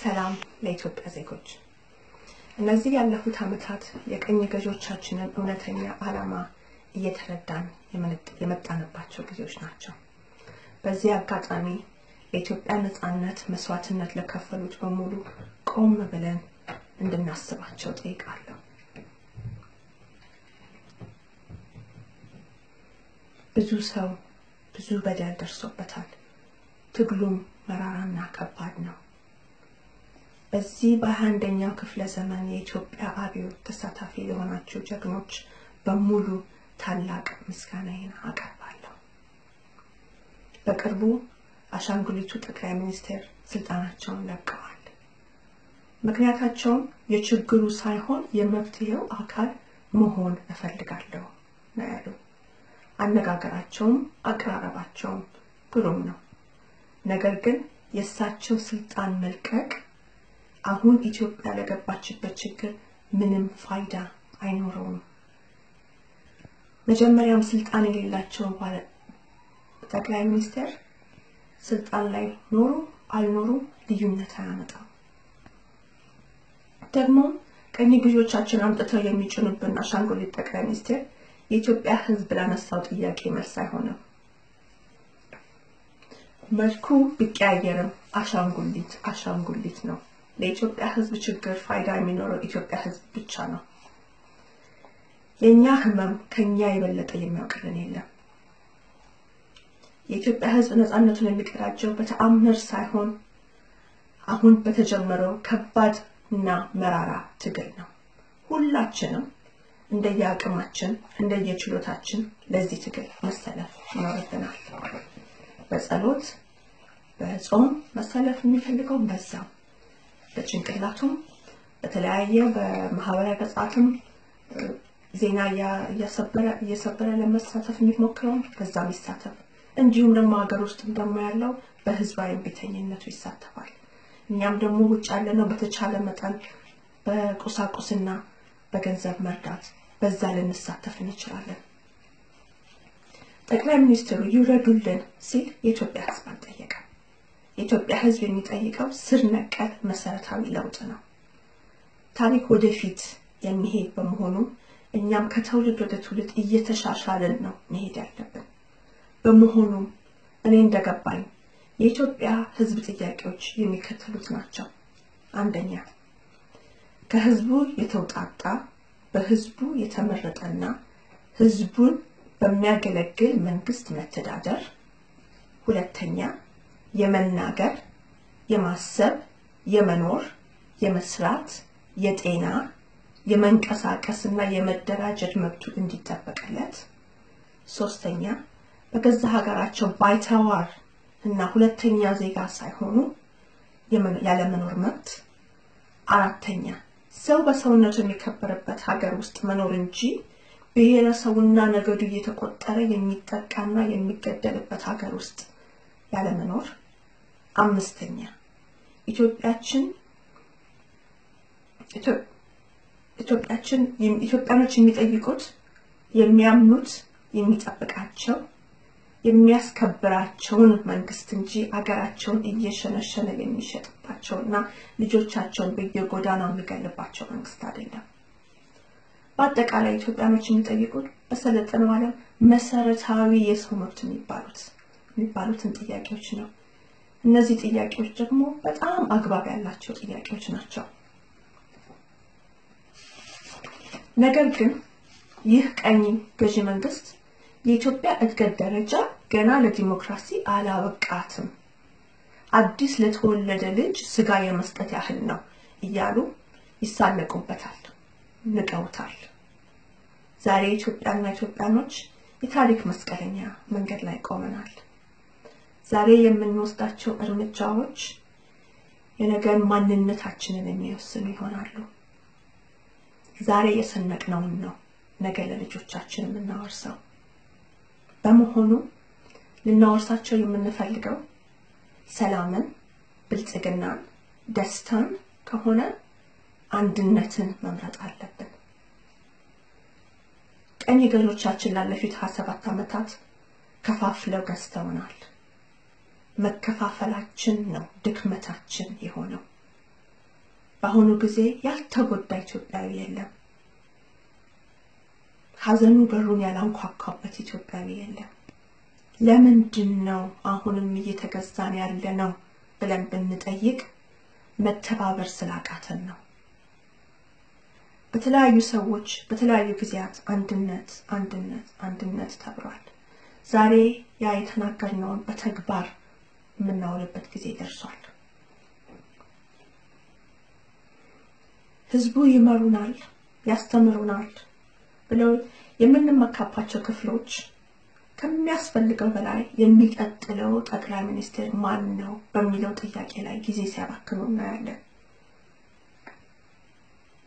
ሰላም ለኢትዮጵያ ዜጎች። እነዚህ ያለፉት ዓመታት የቀኝ ገዢዎቻችንን እውነተኛ ዓላማ እየተረዳን የመጣንባቸው ጊዜዎች ናቸው። በዚህ አጋጣሚ ለኢትዮጵያ ነፃነት መስዋዕትነት ለከፈሉት በሙሉ ቆም ብለን እንድናስባቸው ጠይቃለሁ። ብዙ ሰው ብዙ በደል ደርሶበታል። ትግሉም መራራና ከባድ ነው። በዚህ በሃያ አንደኛው ክፍለ ዘመን የኢትዮጵያ አብዮት ተሳታፊ የሆናችሁ ጀግኖች በሙሉ ታላቅ ምስጋናዬን አቀርባለሁ። በቅርቡ አሻንጉሊቱ ጠቅላይ ሚኒስትር ስልጣናቸውን ለቀዋል። ምክንያታቸውም የችግሩ ሳይሆን የመፍትሄው አካል መሆን እፈልጋለሁ ነው ያሉ። አነጋገራቸውም አቀራረባቸውም ግሩም ነው። ነገር ግን የእሳቸው ስልጣን መልቀቅ አሁን ኢትዮጵያ ለገባችበት ችግር ምንም ፋይዳ አይኖረውም። መጀመሪያም ስልጣን የሌላቸው ባለ ጠቅላይ ሚኒስትር ስልጣን ላይ ኖሩ አልኖሩ ልዩነት አያመጣም። ደግሞ ቀኝ ገዢዎቻችን አምጥተው የሚጭኑብን አሻንጉሊት ጠቅላይ ሚኒስትር የኢትዮጵያ ሕዝብ ላነሳው ጥያቄ መልስ አይሆንም። መልኩ ቢቀያየርም አሻንጉሊት አሻንጉሊት ነው። ለኢትዮጵያ ሕዝብ ችግር ፋይዳ የሚኖረው ኢትዮጵያ ሕዝብ ብቻ ነው። የእኛ ህመም ከኛ የበለጠ የሚያውቅልን የለም። የኢትዮጵያ ሕዝብ ነፃነቱን የሚቀዳጀው በተአምር ሳይሆን አሁን በተጀመረው ከባድ እና መራራ ትግል ነው። ሁላችንም እንደየአቅማችን እንደየችሎታችን ለዚህ ትግል መሰለፍ ይኖርብናል። በጸሎት በጾም መሰለፍ የሚፈልገውን በዛም በጭንቅላቱም በተለያየ በማህበራዊ ገጻትም ዜና እየሰበረ ለመሳተፍ የሚሞክረውን በዛም ይሳተፍ። እንዲሁም ደግሞ ሀገር ውስጥም ደግሞ ያለው በህዝባዊ እምቢተኝነቱ ይሳተፋል። እኛም ደግሞ ውጭ ያለነው በተቻለ መጠን በቁሳቁስና በገንዘብ መርዳት በዛ ልንሳተፍ እንችላለን። ጠቅላይ ሚኒስትሩ ይውረዱልን ሲል የኢትዮጵያ ህዝብ አልጠየቀም። የኢትዮጵያ ህዝብ የሚጠይቀው ስር ነቀል መሰረታዊ ለውጥ ነው። ታሪክ ወደፊት የሚሄድ በመሆኑ እኛም ከትውልድ ወደ ትውልድ እየተሻሻልን ነው መሄድ ያለብን። በመሆኑም እኔ እንደገባኝ የኢትዮጵያ ህዝብ ጥያቄዎች የሚከተሉት ናቸው። አንደኛ ከህዝቡ የተውጣጣ በህዝቡ የተመረጠና ህዝቡን በሚያገለግል መንግስት መተዳደር። ሁለተኛ የመናገር፣ የማሰብ፣ የመኖር፣ የመስራት፣ የጤና፣ የመንቀሳቀስ እና የመደራጀት መብቱ እንዲጠበቅለት። ሶስተኛ በገዛ ሀገራቸው ባይተዋር እና ሁለተኛ ዜጋ ሳይሆኑ ያለመኖር መብት። አራተኛ ሰው በሰውነቱ የሚከበርበት ሀገር ውስጥ መኖር እንጂ ብሔረሰቡና ነገዱ እየተቆጠረ የሚጠቃና የሚገደልበት ሀገር ውስጥ ያለመኖር። አምስተኛ ኢትዮጵያችን ኢትዮጵያችን ኢትዮጵያኖች የሚጠይቁት የሚያምኑት የሚጠብቃቸው የሚያስከብራቸውን መንግስት እንጂ አገራቸውን እየሸነሸነ የሚሸጥባቸው እና ልጆቻቸውን በየጎዳናው የሚገልባቸው መንግስት አይደለም። በአጠቃላይ ኢትዮጵያኖች የሚጠይቁት በሰለጠነው ዓለም መሰረታዊ የሰው መብት የሚባሉት የሚባሉትን ጥያቄዎች ነው። እነዚህ ጥያቄዎች ደግሞ በጣም አግባብ ያላቸው ጥያቄዎች ናቸው። ነገር ግን ይህ ቀኝ ገዢ መንግስት የኢትዮጵያ እድገት ደረጃ ገና ለዲሞክራሲ አላበቃትም፣ አዲስ ለተወለደ ልጅ ስጋ የመስጠት ያህል ነው እያሉ ይሳለቁበታል፣ ንቀውታል። ዛሬ ኢትዮጵያና ኢትዮጵያኖች የታሪክ መስቀለኛ መንገድ ላይ ቆመናል። ዛሬ የምንወስዳቸው እርምጃዎች የነገን ማንነታችንን የሚወስኑ ይሆናሉ። ዛሬ የሰነቅነውን ነው ነገ ለልጆቻችን የምናወርሰው። በመሆኑ ልናወርሳቸው የምንፈልገው ሰላምን፣ ብልጽግናን፣ ደስታን ከሆነ አንድነትን መምረጥ አለብን። ቀኝ ገዢዎቻችን ላለፉት ሀያ ሰባት ዓመታት ከፋፍለው ገዝተውናል። መከፋፈላችን ነው ድክመታችን የሆነው። በአሁኑ ጊዜ ያልተጎዳ ኢትዮጵያዊ የለም። ሀዘኑ በሩን ያላንኳኳበት ኢትዮጵያዊ የለም። ለምንድን ነው አሁንም እየተገዛን ያለ ነው ብለን ብንጠይቅ መተባበር ስላቃተን ነው። በተለያዩ ሰዎች በተለያዩ ጊዜያት አንድነት አንድነት አንድነት ተብሏል። ዛሬ ያ የተናገርነውን በተግባር የምናውልበት ጊዜ ደርሷል። ህዝቡ ይመሩናል፣ ያስተምሩናል ብለው የምንመካባቸው ክፍሎች ከሚያስፈልገው በላይ የሚቀጥለው ጠቅላይ ሚኒስትር ማን ነው በሚለው ጥያቄ ላይ ጊዜ ሲያባክኑ እናያለን።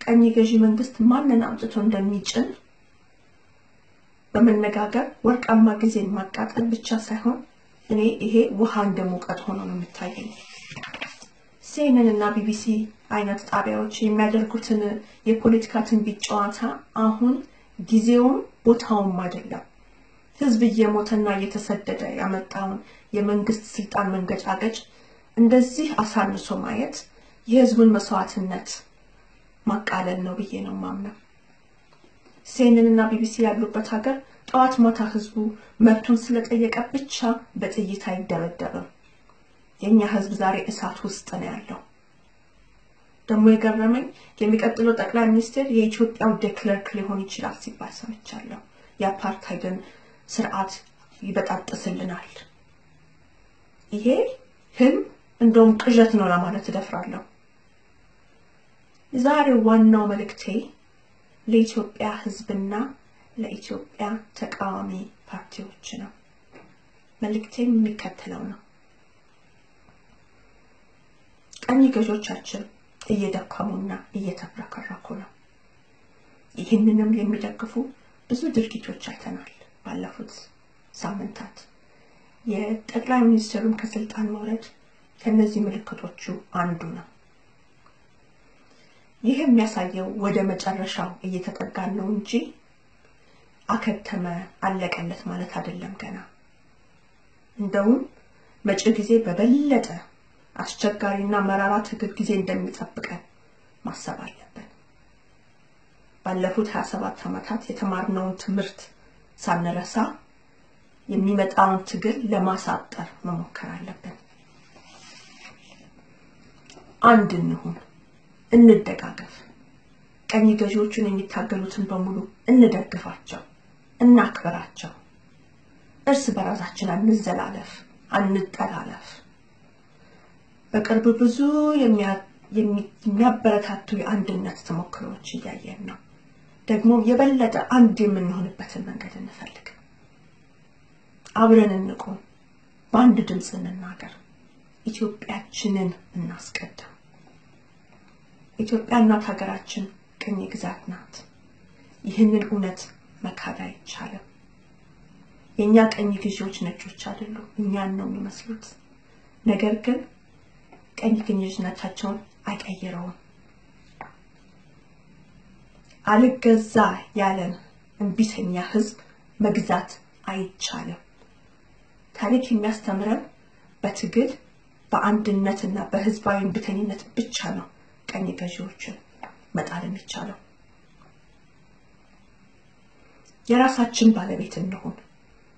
ቀኝ ገዢ መንግስት ማንን አምጥቶ እንደሚጭን በመነጋገር ወርቃማ ጊዜን ማቃጠል ብቻ ሳይሆን እኔ ይሄ ውሃ እንደ ሙቀት ሆኖ ነው የሚታየኝ። ሲኤንኤን እና ቢቢሲ አይነት ጣቢያዎች የሚያደርጉትን የፖለቲካ ትንቢት ጨዋታ አሁን ጊዜውም ቦታውም አይደለም። ህዝብ እየሞተና እየተሰደደ ያመጣውን የመንግስት ስልጣን መንገጫገጭ እንደዚህ አሳንሶ ማየት የህዝቡን መስዋዕትነት ማቃለል ነው ብዬ ነው ማምነው። ሲኤንኤን እና ቢቢሲ ያሉበት ሀገር ጠዋት ማታ ህዝቡ መብቱን ስለጠየቀ ብቻ በጥይት አይደበደብም። የእኛ ህዝብ ዛሬ እሳት ውስጥ ነው ያለው። ደግሞ የገረመኝ የሚቀጥለው ጠቅላይ ሚኒስትር የኢትዮጵያው ዴክለርክ ሊሆን ይችላል ሲባል ሰምቻለሁ። የአፓርታይድን ስርዓት ይበጣጥስልናል። ይሄ ህልም እንደውም ቅዠት ነው ለማለት እደፍራለሁ። ዛሬው ዋናው መልእክቴ ለኢትዮጵያ ህዝብና ለኢትዮጵያ ተቃዋሚ ፓርቲዎች ነው። መልእክቴም የሚከተለው ነው። ቀኝ ገዦቻችን እየደከሙና እየተብረከረኩ ነው። ይህንንም የሚደግፉ ብዙ ድርጊቶች አይተናል ባለፉት ሳምንታት። የጠቅላይ ሚኒስትሩም ከስልጣን መውረድ ከነዚህ ምልክቶቹ አንዱ ነው። ይህ የሚያሳየው ወደ መጨረሻው እየተጠጋን ነው እንጂ አከተመ አለቀለት ማለት አይደለም ገና። እንደውም መጪው ጊዜ በበለጠ አስቸጋሪና መራራ ትግል ጊዜ እንደሚጠብቀን ማሰብ አለብን። ባለፉት 27 ዓመታት የተማርነውን ትምህርት ሳንረሳ የሚመጣውን ትግል ለማሳጠር መሞከር አለብን። አንድ እንሁን፣ እንደጋገፍ። ቀኝ ገዢዎቹን የሚታገሉትን በሙሉ እንደግፋቸው፣ እናክብራቸው። እርስ በራሳችን አንዘላለፍ፣ አንጠላለፍ። በቅርብ ብዙ የሚያበረታቱ የአንድነት ተሞክሮዎች እያየን ነው። ደግሞ የበለጠ አንድ የምንሆንበትን መንገድ እንፈልግ። አብረን እንቁም፣ በአንድ ድምፅ እንናገር፣ ኢትዮጵያችንን እናስቀድም። ኢትዮጵያ እናት ሀገራችን ቅኝ ግዛት ናት። ይህንን እውነት መካድ አይቻልም። የእኛ ቀኝ ገዢዎች ነጮች አይደሉም፣ እኛን ነው የሚመስሉት። ነገር ግን ቀኝ ገዢነታቸውን አይቀይረውም። አልገዛ ያለን እምቢተኛ ህዝብ መግዛት አይቻልም። ታሪክ የሚያስተምረን በትግል በአንድነትና በህዝባዊ እምቢተኝነት ብቻ ነው ቀኝ ገዢዎችን መጣል የሚቻለው። የራሳችን ባለቤት እንሁን፣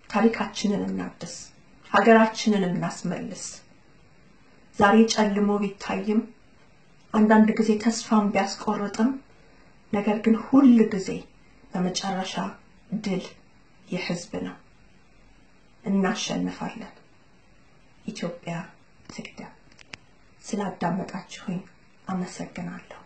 ታሪካችንን እናድስ፣ ሀገራችንን እናስመልስ። ዛሬ ጨልሞ ቢታይም አንዳንድ ጊዜ ተስፋን ቢያስቆርጥም ነገር ግን ሁል ጊዜ በመጨረሻ ድል የህዝብ ነው። እናሸንፋለን። ኢትዮጵያ ትቅደም። ስላዳመጣችሁኝ አመሰግናለሁ።